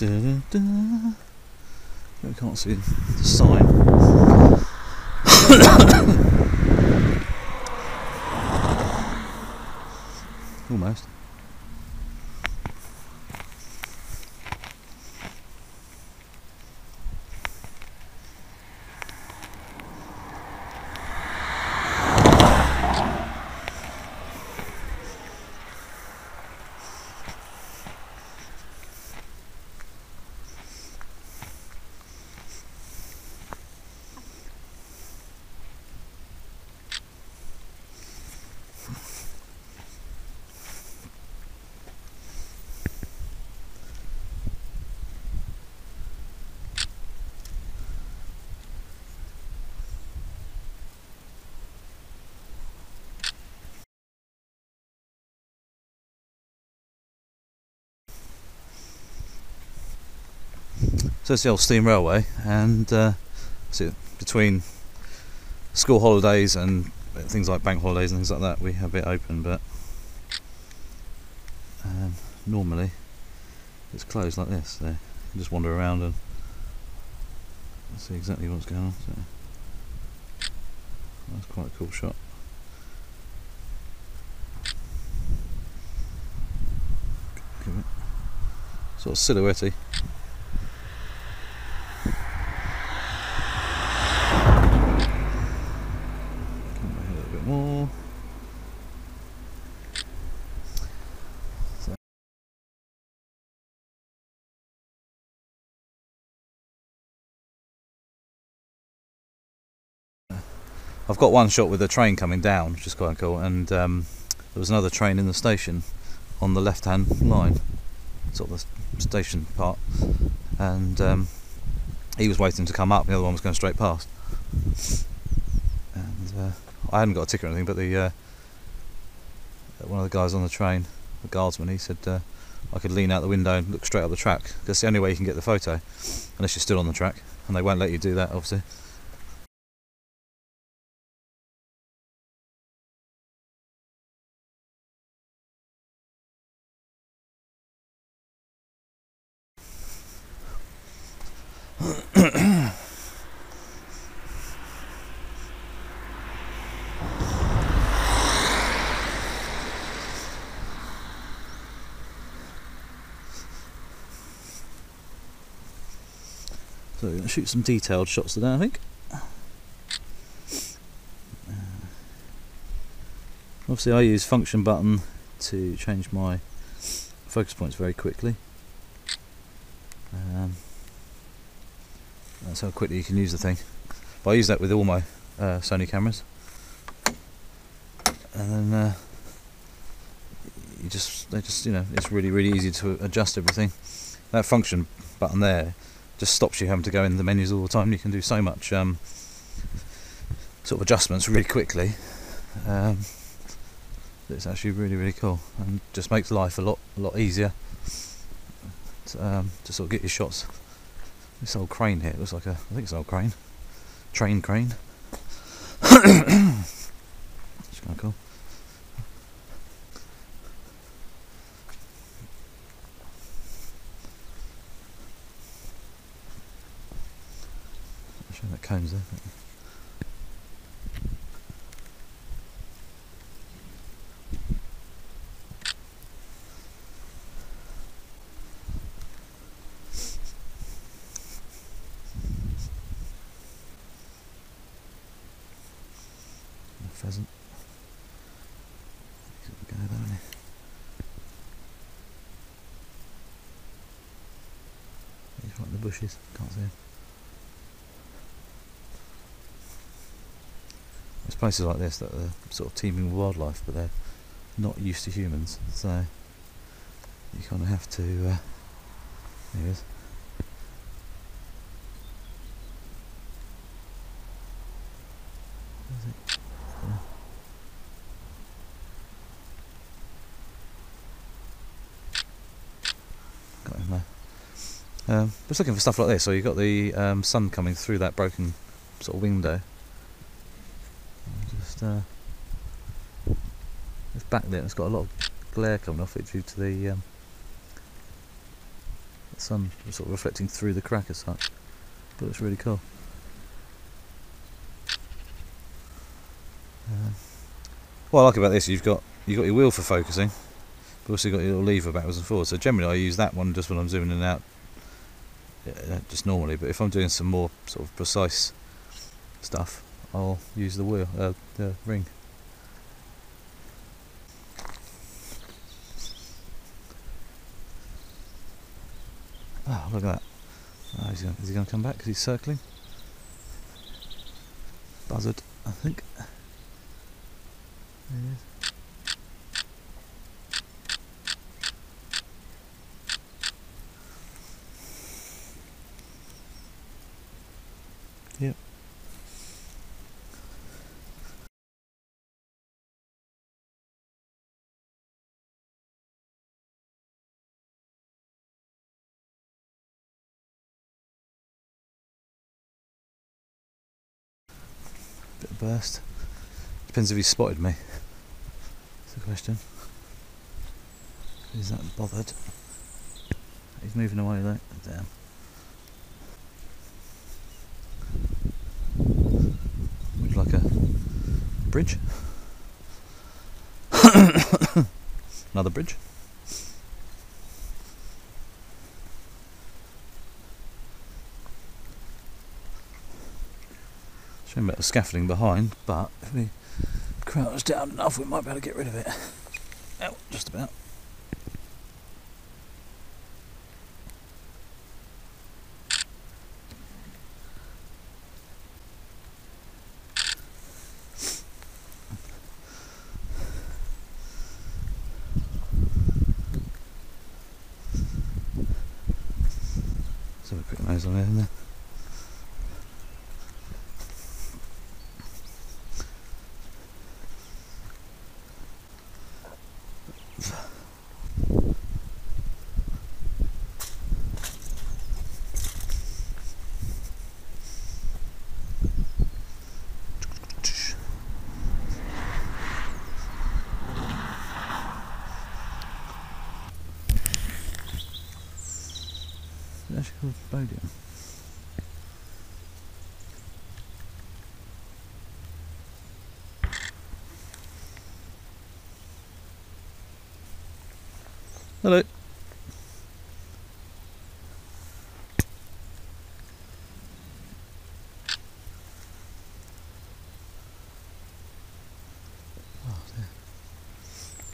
Da-da-da. I can't see the sign. Almost. So it's the old steam railway, and uh, between school holidays and things like bank holidays and things like that, we have it open. But um, normally it's closed like this. So just wander around and see exactly what's going on. So that's quite a cool shot. Sort of silhouette Come back a little more. I've got one shot with a train coming down, which is quite cool, and um, there was another train in the station on the left-hand line, sort of the station part, and um, he was waiting to come up. The other one was going straight past and uh, I hadn't got a ticket or anything, but the uh, one of the guys on the train, the guardsman, he said uh, I could lean out the window and look straight up the track. That's the only way you can get the photo, unless you're still on the track, and they won't let you do that, obviously. Shoot some detailed shots today, I think. Obviously, I use function button to change my focus points very quickly. Um, that's how quickly you can use the thing. But I use that with all my uh, Sony cameras. And then uh, you just, they just, you know, it's really, really easy to adjust everything. That function button there just stops you having to go in the menus all the time. You can do so much um, sort of adjustments really quickly. Um, it's actually really really cool and just makes life a lot a lot easier to, um, to sort of get your shots. This old crane here looks like a I think it's an old crane, train crane. it's kind of cool. Cones there. A pheasant. There. He's the bushes. Can't see him. Places like this that are sort of teeming with wildlife, but they're not used to humans, so you kind of have to. Uh, there he is. It? There. Got him there. Um, just looking for stuff like this. So you've got the um, sun coming through that broken sort of window. Just uh, it's back there. And it's got a lot of glare coming off it due to the um, sun sort of reflecting through the crack as such. But it's really cool. Um, what I like about this, you've got you've got your wheel for focusing, but also got your little lever backwards and forwards. So generally, I use that one just when I'm zooming in and out, uh, just normally. But if I'm doing some more sort of precise stuff, I'll use the wheel, uh, the ring. Oh, look at that. Oh, is, he gonna, is he going to come back because he's circling? Buzzard, I think. There he is. Bit of burst. Depends if he's spotted me. That's the question. He's that bothered. He's moving away though. Oh, damn. Looks like a bridge. Another bridge. Shame about the scaffolding behind, but if we crouch down enough, we might be able to get rid of it. Oh, just about. Let's have a quick nose on there. Bodiam. Hello.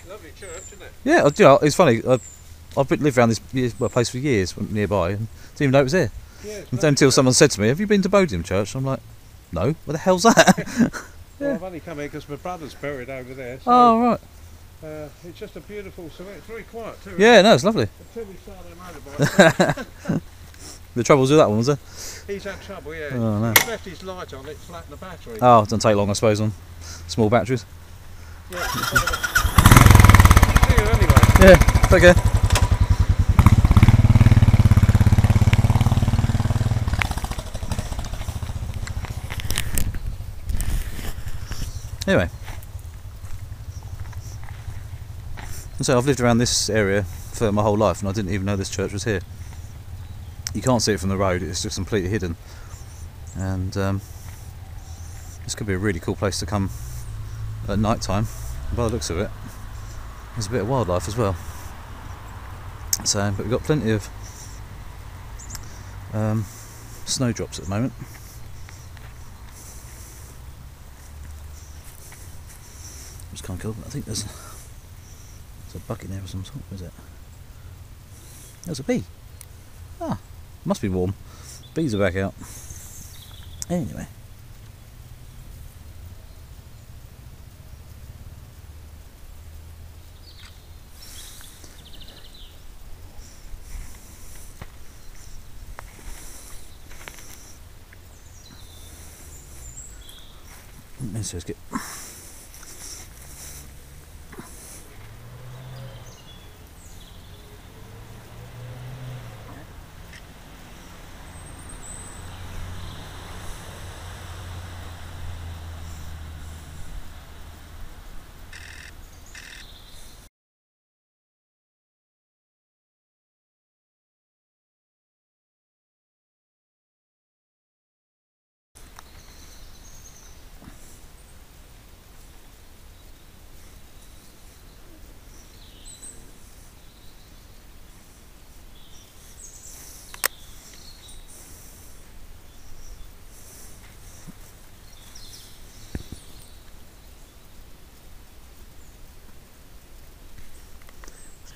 Lovely church, isn't it? Yeah, you know, it's funny. I've, I've been- lived around this place for years nearby and didn't even know it was here. Yeah. Until someone said to me, "Have you been to Bodiam Church?" I'm like, "No. Where the hell's that?" Well, I've only come here because my brother's buried over there. So, oh right. uh, it's just a beautiful cement. It's very quiet too. Yeah, no, it's lovely. Until we start our motorbike. The troubles with that one was there? he's had trouble, yeah. Oh, no. He's left his light on, it flattened the battery. Oh, it doesn't take long, I suppose, on small batteries. Yeah, it's sort of a- See you anyway. Yeah, take care. Anyway, so I've lived around this area for my whole life, and I didn't even know this church was here. You can't see it from the road; it's just completely hidden. And um, this could be a really cool place to come at night time. By the looks of it, there's a bit of wildlife as well. So, but we've got plenty of um, snowdrops at the moment. Can't go. I think there's there's a bucket there of some sort. Is it? There's a bee. Ah, must be warm. Bees are back out. Anyway. Let's just get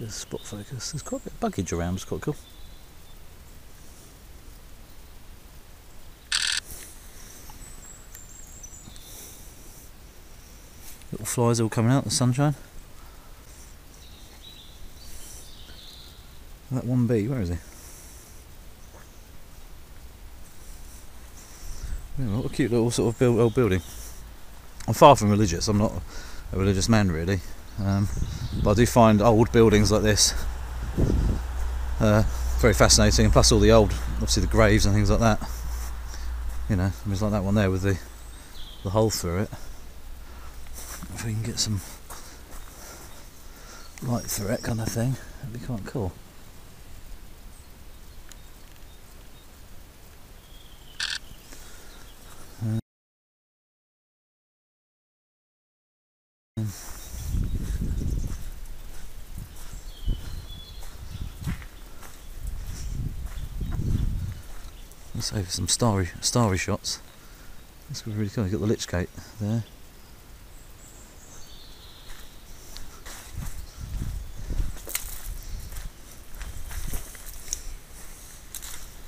Spot focus. There's quite a bit of buggage around, it's quite cool. Little flies all coming out, the sunshine. That one bee, where is he? Yeah, what a cute little sort of build, old building. I'm far from religious. I'm not a religious man really, um, but I do find old buildings like this uh, very fascinating. And plus all the old, obviously the graves and things like that. You know, I mean, it's like that one there with the the hole through it. If we can get some light through it, kind of thing, that'd be quite cool. Let's some starry, starry shots. Be really cool. You've got the lich gate there.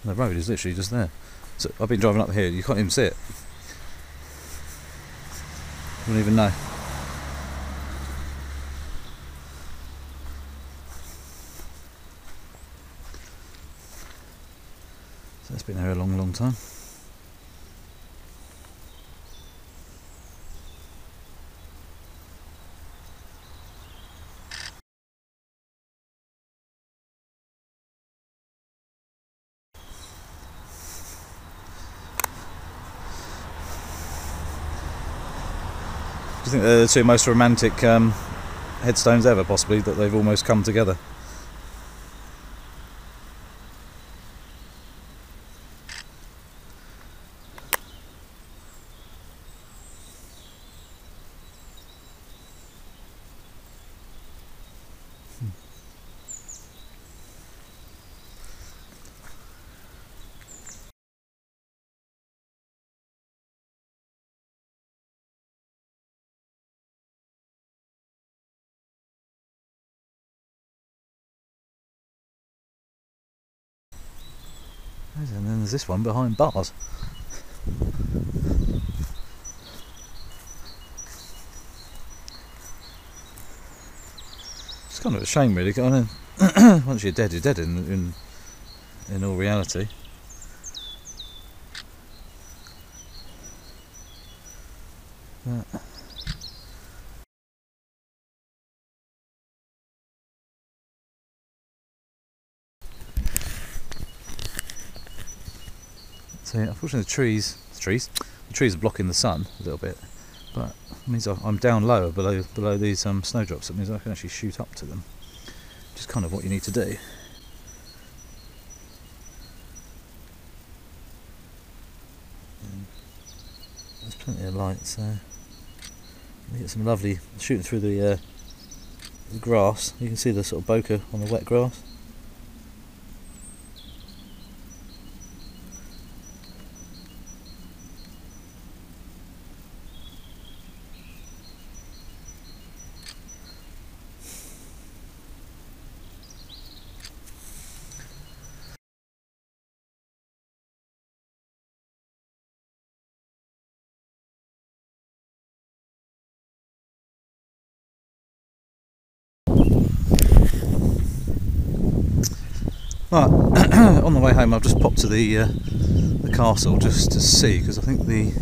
The road is literally just there. So I've been driving up here, you can't even see it. You wouldn't even know. It's been there a long, long time. Do you think they're the two most romantic um, headstones ever, possibly, that they've almost come together? And then there's this one behind bars. It's kind of a shame, really. Once you're dead, you're dead in in in all reality. But So unfortunately, the trees, the trees, the trees are blocking the sun a little bit, but it means I'm down lower below below these um, snowdrops. It means I can actually shoot up to them, which is kind of what you need to do. And there's plenty of light, so we get some lovely shooting through the, uh, the grass. You can see the sort of bokeh on the wet grass. Right, on the way home, I've just popped to the uh, the castle just to see because I think the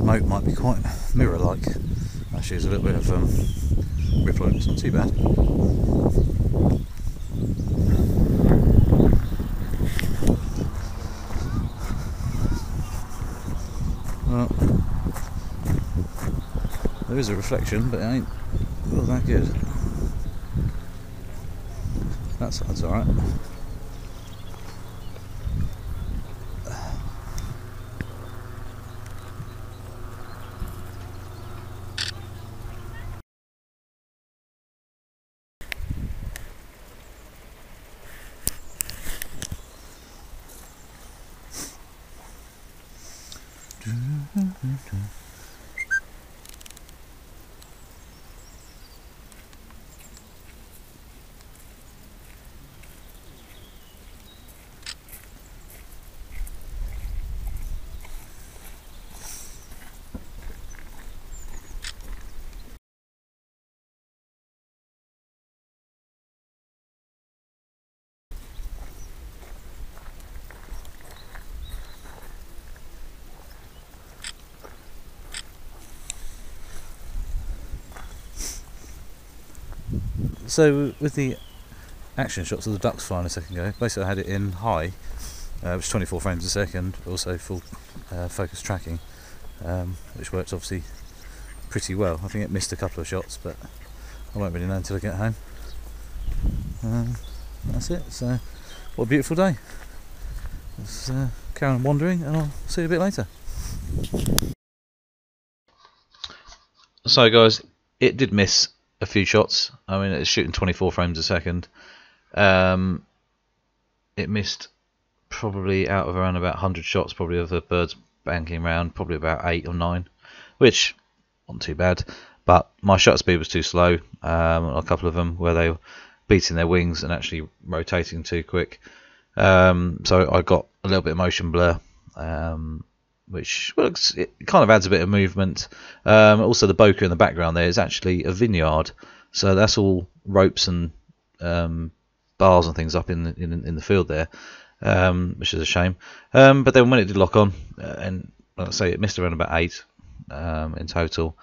moat might be quite mirror-like. Actually, there's a little bit of um, ripple. It's not too bad. Well, there is a reflection, but it ain't all that good. That side's alright. So with the action shots of the ducks flying a second ago, basically I had it in high, uh, which is 24 frames a second, also full uh, focus tracking, um, which works obviously pretty well. I think it missed a couple of shots, but I won't really know until I get home. Um, that's it. So, what a beautiful day. Let's uh, carry on wandering, and I'll see you a bit later. So, guys, it did miss a few shots. I mean, it's shooting 24 frames a second. Um, it missed probably out of around about 100 shots, probably of the birds banking around, probably about eight or nine, which wasn't too bad. But my shot speed was too slow. Um, a couple of them where they were beating their wings and actually rotating too quick. Um, so I got a little bit of motion blur, um, which well, it kind of adds a bit of movement. Um, also, the bokeh in the background there is actually a vineyard, so that's all ropes and um, bars and things up in the, in, in the field there, um, which is a shame. Um, but then when it did lock on, uh, and like I say, it missed around about eight in total.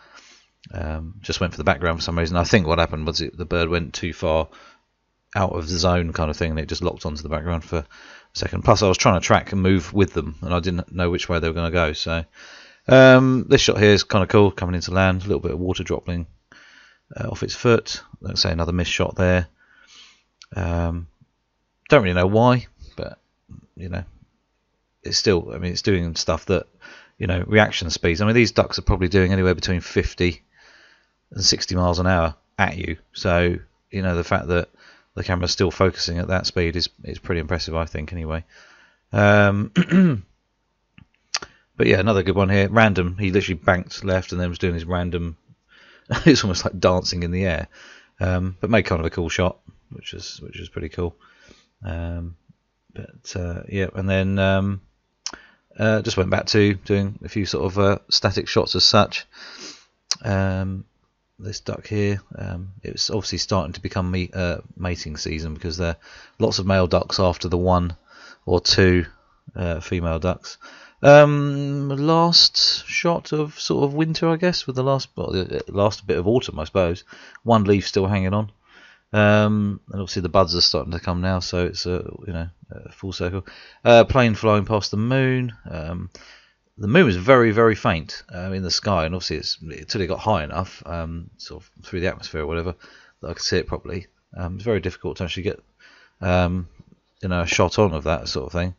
just went for the background for some reason. I think what happened was it, the bird went too far out of the zone kind of thing, and it just locked onto the background for second. Plus, I was trying to track and move with them, and I didn't know which way they were going to go. So, um, this shot here is kind of cool, coming into land, a little bit of water dropping uh, off its foot. Let's say another missed shot there. Um, don't really know why, but you know, it's still. I mean, it's doing stuff that you know reaction speeds. I mean, these ducks are probably doing anywhere between 50 and 60 miles an hour at you. So you know the fact that the camera's still focusing at that speed is is pretty impressive, I think. Anyway, um, but yeah, another good one here. Random. He literally banked left and then was doing his random. it's almost like dancing in the air, um, but made kind of a cool shot, which is which is pretty cool. Um, but uh, yeah, and then um, uh, just went back to doing a few sort of uh, static shots as such. Um, this duck here. Um, it's obviously starting to become me, uh, mating season because there are lots of male ducks after the one or two uh, female ducks. Um, last shot of sort of winter, I guess, with the last well, last bit of autumn, I suppose. One leaf still hanging on, um, and obviously the buds are starting to come now, so it's a you know a full circle. Uh, plane flying past the moon. Um, the moon was very, very faint um, in the sky, and obviously it's until it got high enough, um, sort of through the atmosphere or whatever, that I could see it properly. Um, it's very difficult to actually get, um, you know, a shot on of that sort of thing.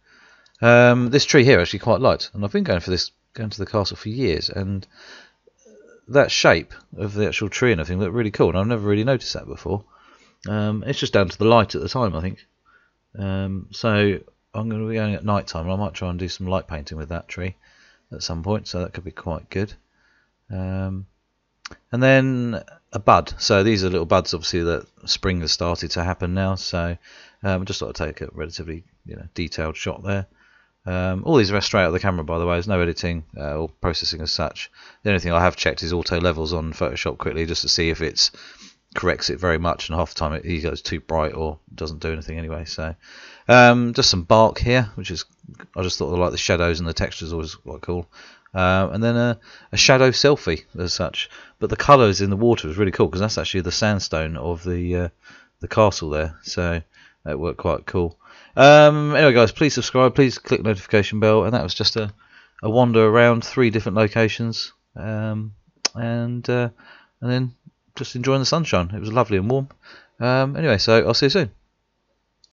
Um, this tree here actually quite light, and I've been going for this, going to the castle for years, and that shape of the actual tree and everything looked really cool, and I've never really noticed that before. Um, it's just down to the light at the time, I think. so I'm going to be going at night time, and I might try and do some light painting with that tree at some point, so that could be quite good. Um, and then a bud. So these are little buds, obviously, that spring has started to happen now. So um, just sort of take a relatively you know detailed shot there. Um, all these are straight out of the camera, by the way. There's no editing uh, or processing as such. The only thing I have checked is auto levels on Photoshop quickly, just to see if it's corrects it very much, and half the time it either goes too bright or doesn't do anything anyway. So um, just some bark here, which is I just thought I like the shadows and the textures always quite cool. Uh, and then a, a, shadow selfie as such, but the colours in the water was really cool because that's actually the sandstone of the uh, the castle there, so that worked quite cool. Um, anyway, guys, please subscribe, please click notification bell, and that was just a, a wander around three different locations, um, and uh, and then just enjoying the sunshine. It was lovely and warm. Um, anyway, so I'll see you soon.